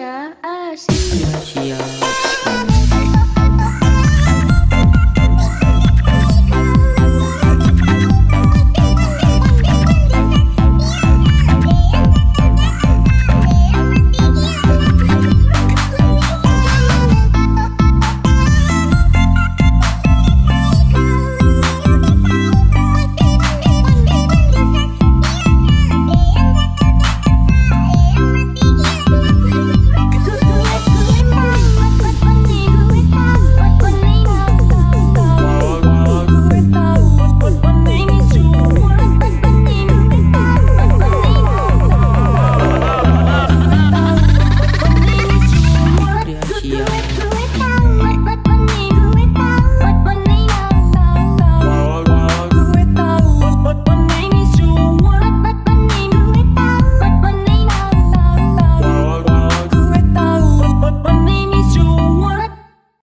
Asia, Asia. Asia.